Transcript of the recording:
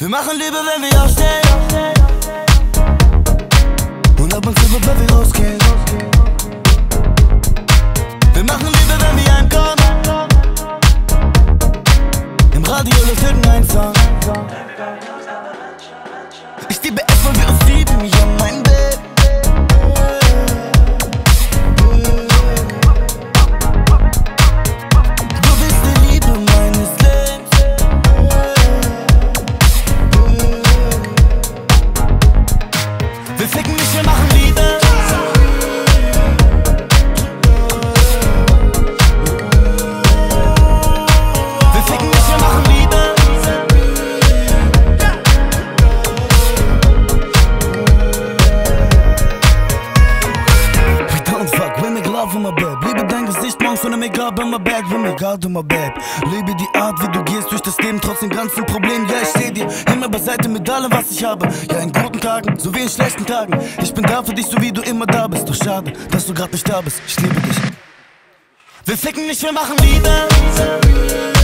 Wir machen Liebe, wenn wir aufstehen. Und ab und zu, bevor wir Liebe dein Gesicht morgens und make up in my bed. We make out in my bed. Liebe die Art, wie du gehst durch das Leben, trotz dem ganzen Problem. Ja, ich steh dir immer beiseite mit allem, was ich habe. Ja, in guten Tagen, so wie in schlechten Tagen. Ich bin da für dich, so wie du immer da bist. Doch schade, dass du grad nicht da bist. Ich liebe dich. Wir ficken nicht, wir machen Liebe. Wir ficken nicht, wir machen Liebe.